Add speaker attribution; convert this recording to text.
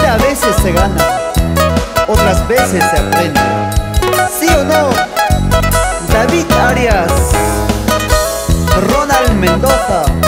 Speaker 1: vida a veces se gana, otras veces se aprende. ¿Sí o no? David Arias, Ronald Mendoza.